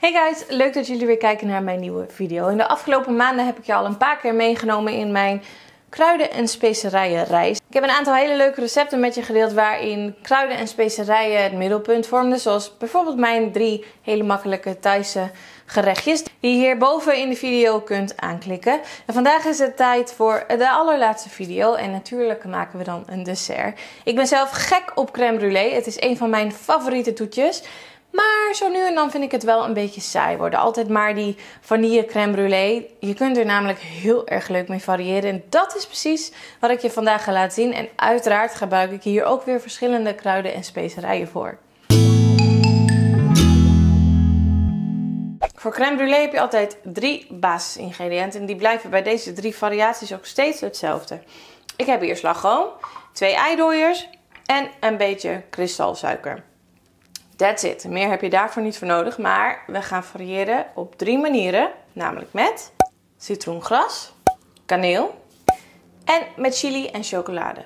Hey guys, leuk dat jullie weer kijken naar mijn nieuwe video. In de afgelopen maanden heb ik je al een paar keer meegenomen in mijn kruiden- en specerijen reis. Ik heb een aantal hele leuke recepten met je gedeeld waarin kruiden en specerijen het middelpunt vormden. Zoals bijvoorbeeld mijn drie hele makkelijke Thaise gerechtjes die je hierboven in de video kunt aanklikken. En vandaag is het tijd voor de allerlaatste video en natuurlijk maken we dan een dessert. Ik ben zelf gek op crème brûlée. Het is een van mijn favoriete toetjes. Maar zo nu en dan vind ik het wel een beetje saai worden. Altijd maar die vanille crème brûlée. Je kunt er namelijk heel erg leuk mee variëren. En dat is precies wat ik je vandaag ga laten zien. En uiteraard gebruik ik hier ook weer verschillende kruiden en specerijen voor. Voor crème brûlée heb je altijd drie basisingrediënten. En die blijven bij deze drie variaties ook steeds hetzelfde. Ik heb hier slagroom, twee eidooiers en een beetje kristalsuiker. That's it. Meer heb je daarvoor niet voor nodig. Maar we gaan variëren op drie manieren. Namelijk met citroengras, kaneel en met chili en chocolade.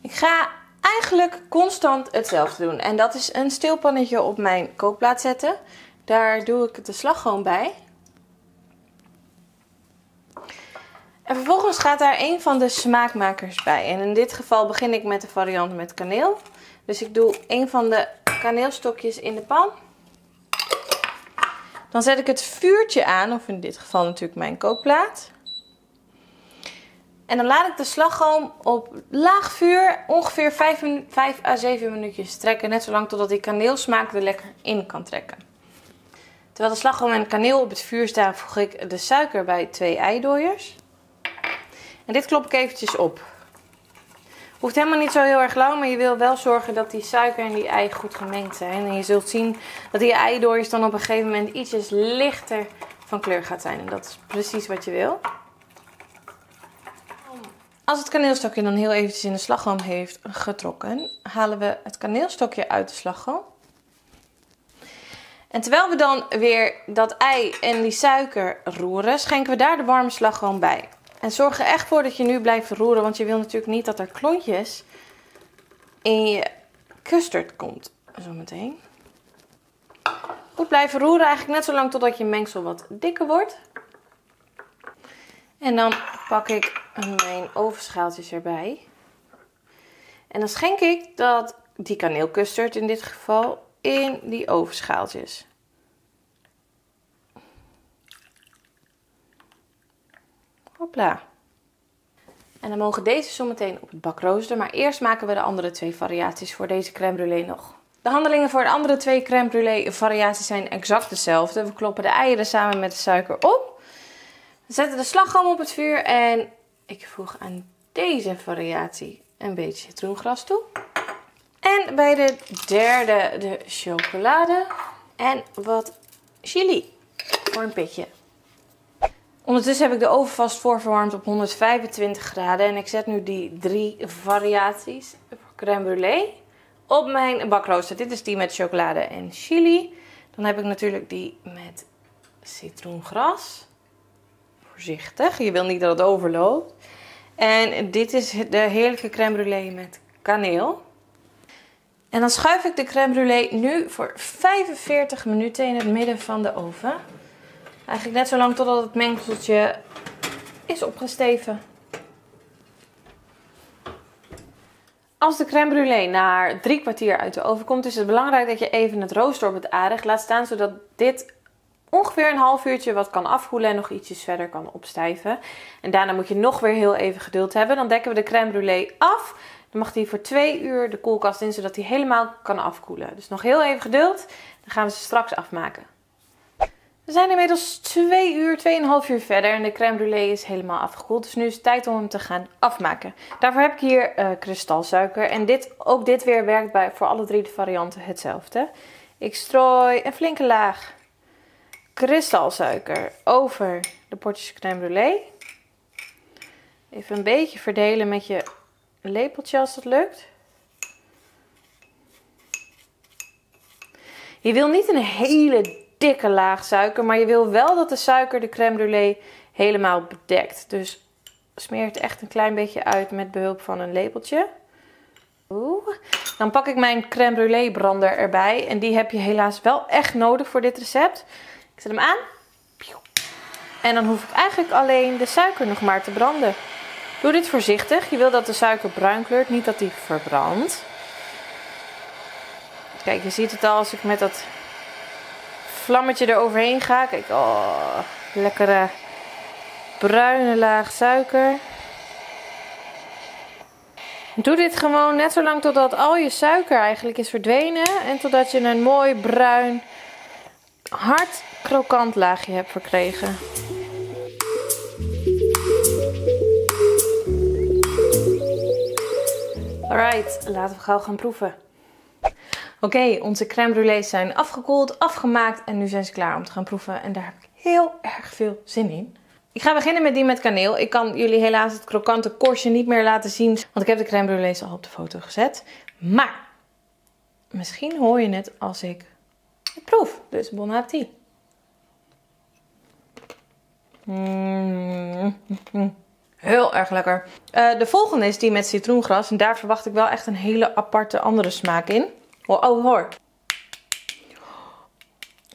Ik ga eigenlijk constant hetzelfde doen. En dat is een stilpannetje op mijn kookplaat zetten. Daar doe ik de slagroom bij. En vervolgens gaat daar een van de smaakmakers bij. En in dit geval begin ik met de variant met kaneel. Dus ik doe een van de kaneelstokjes in de pan. Dan zet ik het vuurtje aan, of in dit geval natuurlijk mijn kookplaat. En dan laat ik de slagroom op laag vuur ongeveer 5, 5 à 7 minuutjes trekken. Net zolang totdat die kaneelsmaak er lekker in kan trekken. Terwijl de slagroom en kaneel op het vuur staan, voeg ik de suiker bij twee eidooiers. En dit klop ik eventjes op. Hoeft helemaal niet zo heel erg lang, maar je wil wel zorgen dat die suiker en die ei goed gemengd zijn. En je zult zien dat die eidooiers dan op een gegeven moment ietsjes lichter van kleur gaat zijn. En dat is precies wat je wil. Als het kaneelstokje dan heel eventjes in de slagroom heeft getrokken, halen we het kaneelstokje uit de slagroom. En terwijl we dan weer dat ei en die suiker roeren, schenken we daar de warme slagroom bij. En zorg er echt voor dat je nu blijft roeren, want je wil natuurlijk niet dat er klontjes in je custard komt zometeen. Goed blijven roeren, eigenlijk net zo lang totdat je mengsel wat dikker wordt. En dan pak ik mijn ovenschaaltjes erbij. En dan schenk ik dat, die kaneelcustard in dit geval in die ovenschaaltjes. Hopla. En dan mogen deze zometeen op het bak roosteren. Maar eerst maken we de andere twee variaties voor deze crème brûlée nog. De handelingen voor de andere twee crème brûlée variaties zijn exact hetzelfde. We kloppen de eieren samen met de suiker op. We zetten de slagroom op het vuur en ik voeg aan deze variatie een beetje citroengras toe. En bij de derde de chocolade en wat chili voor een pitje. Ondertussen heb ik de oven vast voorverwarmd op 125 graden. En ik zet nu die drie variaties crème brûlée op mijn bakrooster. Dit is die met chocolade en chili. Dan heb ik natuurlijk die met citroengras. Voorzichtig, je wil niet dat het overloopt. En dit is de heerlijke crème brûlée met kaneel. En dan schuif ik de crème brûlée nu voor 45 minuten in het midden van de oven. Eigenlijk net zo lang totdat het mengseltje is opgesteven. Als de crème brûlée na drie kwartier uit de oven komt, is het belangrijk dat je even het rooster op het aardig laat staan, zodat dit ongeveer een half uurtje wat kan afkoelen en nog ietsjes verder kan opstijven. En daarna moet je nog weer heel even geduld hebben. Dan dekken we de crème brûlée af. Dan mag die voor twee uur de koelkast in, zodat die helemaal kan afkoelen. Dus nog heel even geduld. Dan gaan we ze straks afmaken. We zijn inmiddels 2 uur, 2,5 uur verder en de crème brûlée is helemaal afgekoeld. Dus nu is het tijd om hem te gaan afmaken. Daarvoor heb ik hier uh, kristalsuiker. En dit, ook dit weer werkt bij, voor alle drie de varianten hetzelfde. Ik strooi een flinke laag kristalsuiker over de potjes crème brûlée. Even een beetje verdelen met je lepeltje als dat lukt. Je wil niet een hele dikke laag suiker. Maar je wil wel dat de suiker de crème brûlée helemaal bedekt. Dus smeer het echt een klein beetje uit met behulp van een lepeltje. Oeh. Dan pak ik mijn crème brûlée brander erbij. En die heb je helaas wel echt nodig voor dit recept. Ik zet hem aan. En dan hoef ik eigenlijk alleen de suiker nog maar te branden. Doe dit voorzichtig. Je wil dat de suiker bruin kleurt, niet dat die verbrandt. Kijk, je ziet het al als ik met dat vlammetje eroverheen ga. Kijk, oh, lekkere bruine laag suiker. Doe dit gewoon net zo lang totdat al je suiker eigenlijk is verdwenen. En totdat je een mooi bruin, hard krokant laagje hebt verkregen. Alright, laten we gauw gaan proeven. Oké, onze crème brûlées zijn afgekoeld, afgemaakt en nu zijn ze klaar om te gaan proeven. En daar heb ik heel erg veel zin in. Ik ga beginnen met die met kaneel. Ik kan jullie helaas het krokante korstje niet meer laten zien, want ik heb de crème brûlées al op de foto gezet. Maar misschien hoor je het als ik het proef. Dus bon appetit. Mm. Heel erg lekker. Uh, de volgende is die met citroengras. En daar verwacht ik wel echt een hele aparte andere smaak in. Oh, oh hoor.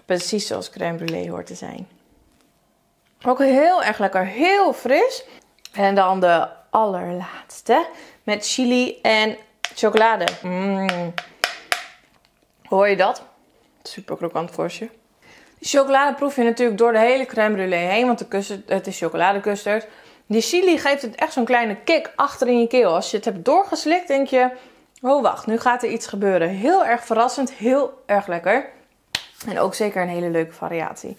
Precies zoals crème brûlée hoort te zijn. Ook heel erg lekker. Heel fris. En dan de allerlaatste. Met chili en chocolade. Mm. Hoor je dat? Super krokant korstje. De chocolade proef je natuurlijk door de hele crème brûlée heen. Want de het is chocoladecustard. Die chili geeft het echt zo'n kleine kick achter in je keel. Als je het hebt doorgeslikt, denk je... Oh, wacht, nu gaat er iets gebeuren. Heel erg verrassend, heel erg lekker. En ook zeker een hele leuke variatie.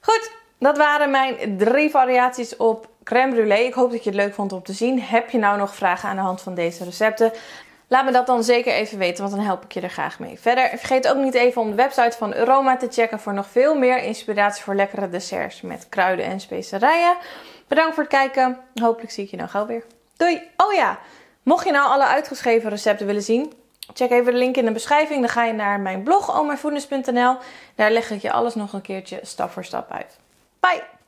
Goed, dat waren mijn drie variaties op crème brûlée. Ik hoop dat je het leuk vond om te zien. Heb je nou nog vragen aan de hand van deze recepten? Laat me dat dan zeker even weten, want dan help ik je er graag mee. Verder, vergeet ook niet even om de website van Aroma te checken voor nog veel meer inspiratie voor lekkere desserts met kruiden en specerijen. Bedankt voor het kijken. Hopelijk zie ik je dan gauw weer. Doei! Oh ja, mocht je nou alle uitgeschreven recepten willen zien, check even de link in de beschrijving. Dan ga je naar mijn blog omafoodness.nl. Daar leg ik je alles nog een keertje stap voor stap uit. Bye!